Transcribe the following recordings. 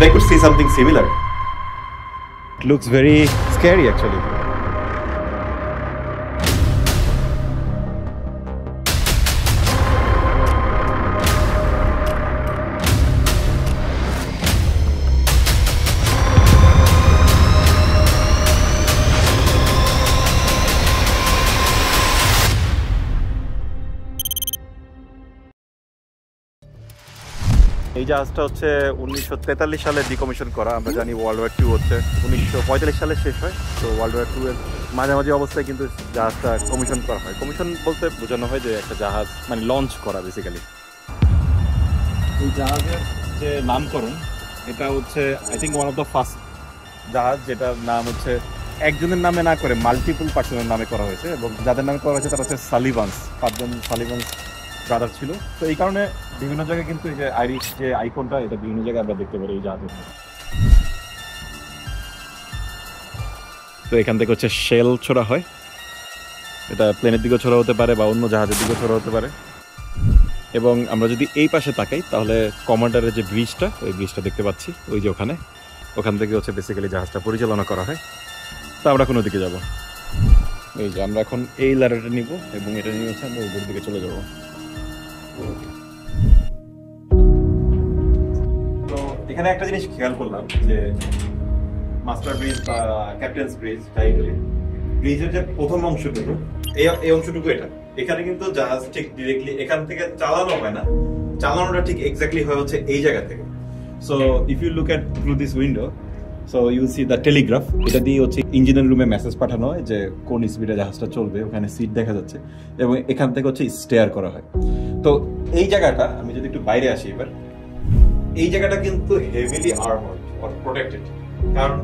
they could see something similar. It looks very scary actually. এই জাহাজটা হচ্ছে উনিশশো তেতাল্লিশ সালে ডিকমিশন করা, আমরা জানি ওয়ার্ল্ড ওয়ার টু হচ্ছে। উনিশশো পঁয়তাল্লিশ সালে শেষ হয়, তো ওয়ার্ল্ড ওয়ার টু এর মাঝামাঝি অবস্থায় কিন্তু জাহাজটা কমিশন করা হয়। কমিশন বলতে বোঝানো হয় যে একটা জাহাজ মানে লঞ্চ করা বেসিক্যালি এই জাহাজের যে নামকরণ, এটা হচ্ছে I think one of the first জাহাজ, যেটার নাম হচ্ছে, একজনের নামে না করে মাল্টিপল পার্সনের নামে করা হয়েছে এবং যাদের নামে করা হয়েছে তারা হচ্ছে সালিভান্স পাঁচজন সালিভান্স ব্রাদার ছিল। তো এই কারণে বিভিন্ন জায়গায় কিন্তু এই যে আইরিশ যে আইকনটা এটা বিভিন্ন জায়গায় আমরা দেখতে পারি এই মধ্যে। তো এখান থেকে হচ্ছে শেল ছোড়া হয়। এটা প্লেনের দিকেও ছোড়া হতে পারে বা অন্য জাহাজের দিকেও ছোড়া হতে পারে। এবং আমরা যদি এই পাশে তাকাই, তাহলে কমান্ডারের যে ব্রিজটা, ওই ব্রিজটা দেখতে পাচ্ছি, ওই যে ওখানে। ওখান থেকে হচ্ছে বেসিক্যালি জাহাজটা পরিচালনা করা হয়। তা আমরা কোনো দিকে যাব? এই যে আমরা এখন এই ল্যাডারটা নিব এবং এটা নিয়ে হচ্ছে আমরা উপর দিকে চলে যাব। এখানে একটা জিনিস খেয়াল করলাম যে মাস্টার ব্রিজ বা ক্যাপ্টেন্স ব্রিজ যাই বলি ব্রিজের যে প্রথম অংশটুকু, এই এই অংশটুকু এটা। এখানে কিন্তু জাহাজ ঠিক ডিরেক্টলি এখান থেকে চালানো হয় না। চালানোটা ঠিক এক্স্যাক্টলি হয় হচ্ছে এই জায়গা থেকে। So if you look at through this window so you see the telegraph এটা দিয়ে হচ্ছে ইঞ্জিনের রুমে মেসেজ পাঠানো হয় যে কোন স্পিডে জাহাজটা চলবে, ওখানে সিট দেখা যাচ্ছে এবং এখান থেকে হচ্ছে স্টেয়ার করা হয়। তো এই জায়গাটা, আমি যদি একটু বাইরে আসি এবার এই জায়গাটা কিন্তু হেভিলি আর্মার্ড অর প্রোটেক্টেড কারণ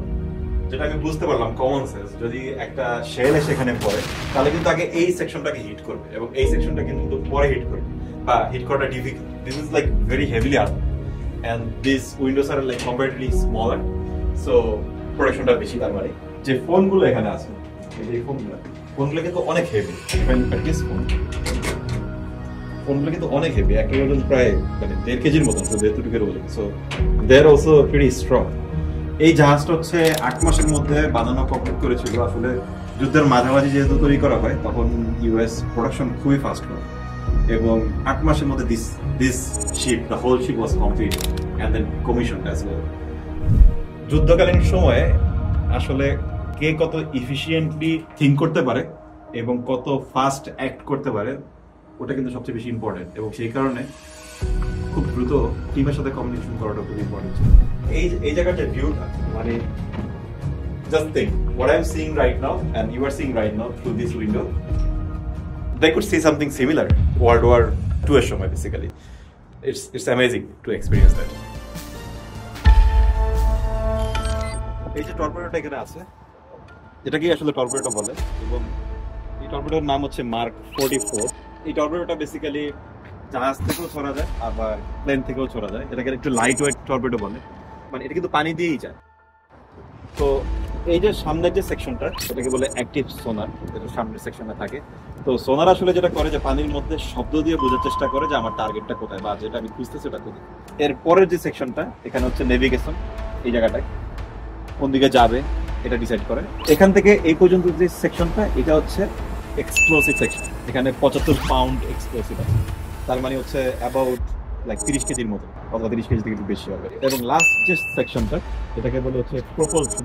যেটা আমি বুঝতে পারলাম কমন সেন্স যদি একটা শেল এসে এখানে পড়ে, তাহলে কিন্তু আগে এই সেকশনটাকে হিট করবে এবং এই সেকশনটা কিন্তু পরে হিট করবে বা হিট করাটা difficult this is like very heavily armoured and this windows are like comparatively smaller so প্রোটেকশনটা বেশি তার মানে। যে ফোনগুলো এখানে আছে, এই ফোনগুলো ফোনগুলো কিন্তু অনেক হেভি ফোন ফোনগুলো কিন্তু অনেক হেভি একটা ওজন প্রায় মানে দেড় কেজির মতন তো দেড় দুটোকের ওজন so they are also very strong এই জাহাজটা হচ্ছে আট মাসের মধ্যে বানানো কমপ্লিট করেছিল। আসলে যুদ্ধের মাঝামাঝি যেহেতু তৈরি করা হয় তখন ইউএস প্রোডাকশন খুবই ফাস্ট হয়। এবং আট মাসের মধ্যে this this ship the whole ship was complete and then commission as well যুদ্ধকালীন সময়ে আসলে কে কত ইফিসিয়েন্টলি থিঙ্ক করতে পারে এবং কত ফাস্ট অ্যাক্ট করতে পারে ওটা কিন্তু সবচেয়ে বেশি ইম্পর্টেন্ট এবং সেই কারণে খুব দ্রুত টিমের সাথে কমিউনিকেশন করাটা খুব ইম্পর্টেন্ট ছিল। এই এই জায়গাটা ভিউটা মানে just think what I am seeing right now and you are seeing right now through this window they could see something similar World war II এর সময় basically it's it's amazing to experience that এই যে টর্পেডোটা এখানে আছে এটাকেই আসলে torpedo বলে? এবং এই টর্পেডোর নাম হচ্ছে মার্ক ফোর্টি ফোর এই টর্পেডোটা বেসিক্যালি জাহাজ থেকেও ছড়া যায়, আবার প্লেন থেকেও ছড়া যায়। এটাকে একটু লাইট ওয়েট টর্পেডো বলে। মানে এটা কিন্তু পানি দিয়েই যায়। তো এই যে সামনের যে সেকশনটা এটাকে বলে অ্যাক্টিভ সোনার যেটা সামনের সেকশনে থাকে। তো সোনার আসলে যেটা করে যে পানির মধ্যে শব্দ দিয়ে বোঝার চেষ্টা করে যে আমার টার্গেটটা কোথায়, বা যেটা আমি খুঁজতেছি ওটা কোথায়। এর পরের যে সেকশনটা এখানে হচ্ছে নেভিগেশন এই জায়গাটায়। কোন দিকে যাবে, এটা ডিসাইড করে। এখান থেকে এই পর্যন্ত যে সেকশনটা এটা হচ্ছে এক্সপ্লোসিভ সেকশন এখানে পঁচাত্তর পাউন্ড এক্সপ্লোসিভ আছে। তার মানে হচ্ছে অ্যাবাউট লাইক তিরিশ কেজির মতো, অথবা তিরিশ কেজি থেকে একটু বেশি হবে। এবং লাস্ট যে সেকশনটা এটাকে বলে হচ্ছে প্রপলশন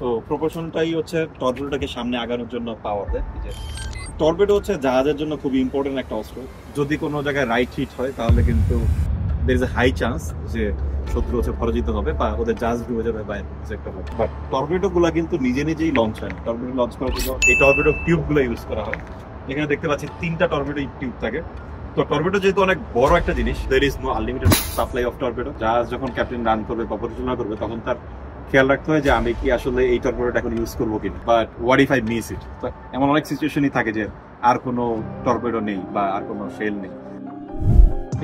তো প্রপলশনটাই হচ্ছে টর্পেডোটাকে সামনে আগানোর জন্য পাওয়ার দেয়। এই যে টর্পেডো হচ্ছে জাহাজের জন্য খুব ইম্পর্টেন্ট একটা অস্ত্র। যদি কোনো জায়গায় রাইট হিট হয়, তাহলে কিন্তু there is a high chance যে শত্রু হচ্ছে পরাজিত হবে বা ওদের জাহাজ ডুবে যাবে বা একটা হবে। বাট টর্পেডো কিন্তু নিজে নিজেই লঞ্চ হয় টর্পেডো লঞ্চ করার জন্য এই টর্পেডো টিউবগুলো ইউজ করা হয়। এখানে দেখতে পাচ্ছি তিনটা টর্মেটো টিউব থাকে। তো টর্পেডো যেহেতু অনেক বড় একটা জিনিস there is no unlimited supply of torpedo জাহাজ যখন ক্যাপ্টেন রান করবে বা পরিচালনা করবে, তখন তার খেয়াল রাখতে হয় যে আমি কি আসলে এই টর্পেডোটা এখন ইউজ করব কিনা। But what if I miss it তো এমন অনেক সিচুয়েশনই থাকে যে আর কোনো টর্পেডো নেই বা আর কোনো সেল নেই।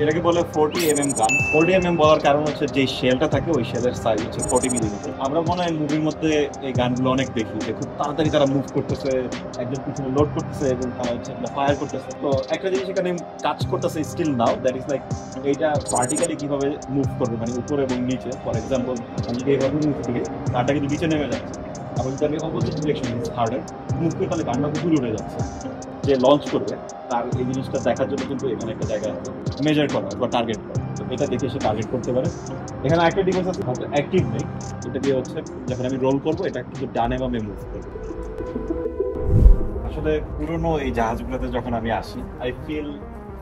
এটাকে বলে forty M M gun forty M M বলার কারণ হচ্ছে যে শেলটা থাকে, ওই শেলের সাইজ হচ্ছে ফোরটি মিলিমিটার আমরা মনে হয় মুভির মধ্যে এই গানগুলো অনেক দেখি, যে খুব তাড়াতাড়ি তারা মুভ করতেছে, একজন পিছনে লোড করতেছে এবং তারা হচ্ছে ফায়ার করতেছে। তো একটা জিনিস এখানে কাজ করতেছে still now that is like এইটা ভার্টিক্যালি কীভাবে মুভ করবে মানে উপরে এবং নিচে। ফর এক্সাম্পল আমি যদি এইভাবে মুভ করি, তারটা কিন্তু নিচে নেমে যাচ্ছে। আবার যদি আমি অপোজিট ডিরেকশন হার্ডার মুভ করি তাহলে গানটা উপরে উঠে যাচ্ছে। যে লঞ্চ করবে, তার এই জিনিসটা দেখার জন্য কিন্তু এখানে একটা জায়গা মেজার করা বা টার্গেট করা। এটা দেখে সে টার্গেট করতে পারে। এখানে একটা ডিভাইস আছে অ্যাক্টিভ নেই। এটা দিয়ে হচ্ছে, যখন আমি রোল করব, এটা কিন্তু ডানে মুভ করবে। আসলে পুরনো এই জাহাজগুলোতে যখন আমি আসি আই ফিল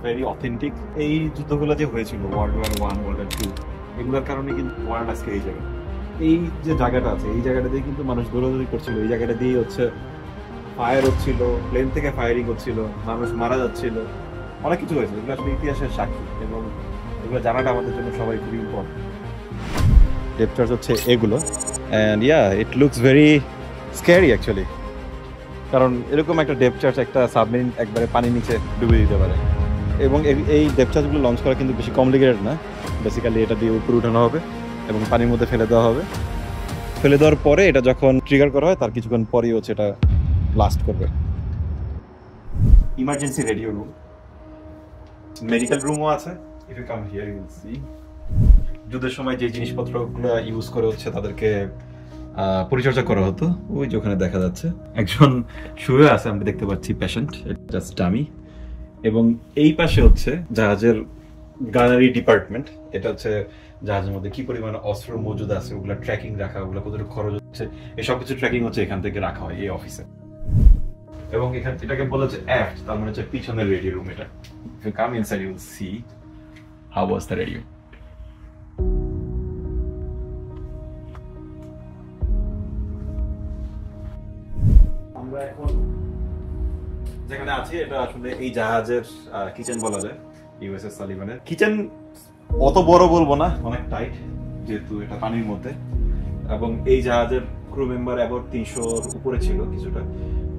ভেরি অথেন্টিক এই যুদ্ধগুলো যে হয়েছিল world war one world war two এগুলোর কারণে কিন্তু ওয়ার্ল্ড আজকে এই জায়গা এই যে জায়গাটা আছে, এই জায়গাটা দিয়ে কিন্তু মানুষ দৌড়াদৌড়ি করছিল। এই জায়গাটা দিয়ে হচ্ছে ফায়ার হচ্ছিল প্লেন থেকে ফায়ারিং হচ্ছিল, মানুষ মারা যাচ্ছিল। অনেক কিছু হয়েছে, এগুলো আসলে ইতিহাসের সাক্ষী এবং এগুলো জানাটা আমাদের জন্য সবাই খুবই ইম্পর্টেন্ট ডেপ হচ্ছে এগুলো। And yeah it looks very scary actually কারণ এরকম একটা ডেপ একটা সাবমেরিন একবারে পানির নিচে ডুবে দিতে পারে। এবং এই- এই ডেপ চার্জগুলো লঞ্চ করা কিন্তু বেশি কমপ্লিকেটেড না। বেসিক্যালি এটা দিয়ে উপরে উঠানো হবে। এবং পানির মধ্যে ফেলে দেওয়া হবে। ফেলে দেওয়ার পরে এটা যখন ট্রিগার করা হয়, তার কিছুক্ষণ পরেই হচ্ছে এটা ব্লাস্ট করবে। ইমার্জেন্সি রেডিও রুম মেডিকেল রুমও আছে। If you come here you see যুদ্ধের সময় যে জিনিসপত্রগুলো ইউজ করে হচ্ছে, তাদেরকে পরিচর্যা করা হতো। ওই যে ওখানে দেখা যাচ্ছে। একজন শুয়ে আছে আমরা দেখতে পাচ্ছি পেশেন্ট জাস্ট ডামি এবং এই পাশে হচ্ছে জাহাজের গানারি ডিপার্টমেন্ট, এটা হচ্ছে জাহাজের মধ্যে কি পরিমাণে অস্ত্র মজুদ আছে, ওগুলো ট্র্যাকিং রাখা, ওগুলো কতটুকু খরচ হচ্ছে এসব কিছু ট্র্যাকিং হচ্ছে এখান থেকে রাখা হয় এই অফিসে এবং এখান, এটাকে বলা হচ্ছে অ্যাফট তার মানে হচ্ছে পিছনের রেডিও রুম এটা। Come inside you see how was the radio আমরা এখন যেখানে আছি, এটা আসলে এই জাহাজের কিচেন বলা যায়। ইউএসএস সালিভানের কিচেন অত বড় বলব না, অনেক টাইট যেহেতু এটা পানির মধ্যে। এবং এই জাহাজের ক্রু মেম্বার অ্যাবাউট তিনশোর উপরে ছিল কিছুটা।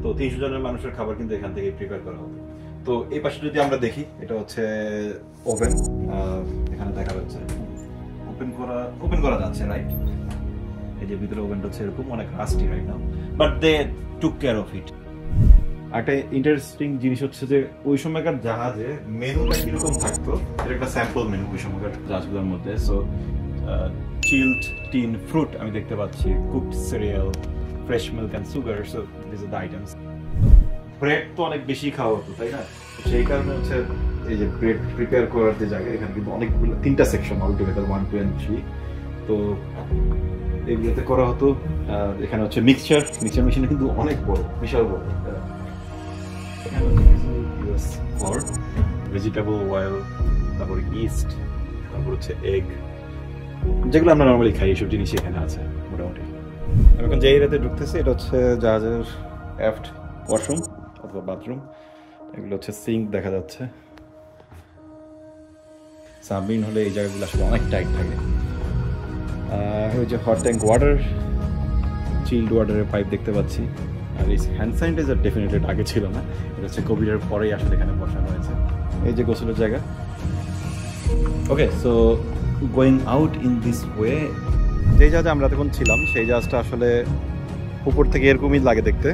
তো তিনশো জনের মানুষের খাবার কিন্তু এখান থেকে প্রিপেয়ার করা হতো। তো এই পাশে যদি আমরা দেখি, এটা হচ্ছে ওভেন এখানে দেখা যাচ্ছে। ওপেন করা ওপেন করা যাচ্ছে রাইট এই যে ভিতরে ওভেনটা হচ্ছে এরকম, অনেক rusty right now but they took care of it একটা ইন্টারেস্টিং জিনিস হচ্ছে যে ওই সময়কার জাহাজে মেনুটা কীরকম থাকতো? এটা একটা স্যাম্পল মেনু ওই সময়কার জাহাজগুলোর মধ্যে। সো চিল্ড টিন ফ্রুট আমি দেখতে পাচ্ছি cooked cereal fresh milk and sugar so this are the items bread তো অনেক বেশি খাওয়া হতো, তাই না? সেই কারণে হচ্ছে এই যে ব্রেড প্রিপেয়ার করার যে জায়গা, এখানে কিন্তু অনেকগুলো, তিনটা section all together one two and three তো এগুলোতে করা হতো এখানে হচ্ছে মিক্সচার মিক্সচার মেশিন কিন্তু অনেক বড়, বিশাল বড়। ফর ভেজিটেবল অয়েল তারপর ইস্ট তারপর হচ্ছে এগ যেগুলো আমরা নর্মালি খাই, এইসব জিনিস এখানে আছে, মোটামুটি। আমি এখন যে এরিয়াতে ঢুকতেছি, এটা হচ্ছে জাহাজের অ্যাফট ওয়াশরুম অথবা বাথরুম এগুলো হচ্ছে সিঙ্ক দেখা যাচ্ছে। সাবমিন হলে এই জায়গাগুলো আসলে অনেক টাইট থাকে। ওই যে হট ট্যাঙ্ক ওয়াটার চিল্ড ওয়াটারের পাইপ দেখতে পাচ্ছি। এই হ্যান্ড স্যানিটাইজার ডেফিনেটলি আগে ছিল না। এটা হচ্ছে কোভিডের পরেই আসলে এখানে বসানো হয়েছে। এই যে গোসলের জায়গা। Okay so going out in this way যেই জাহাজে আমরা তখন ছিলাম সেই জাহাজটা আসলে উপর থেকে এরকমই লাগে দেখতে।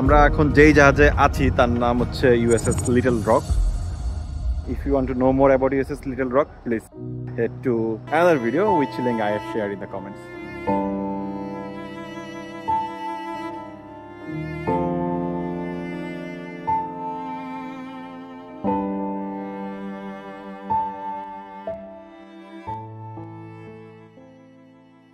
আমরা এখন যেই জাহাজে আছি তার নাম হচ্ছে USS Little Rock If you want to know more about USS Little Rock, please head to another video which link I have shared in the comments.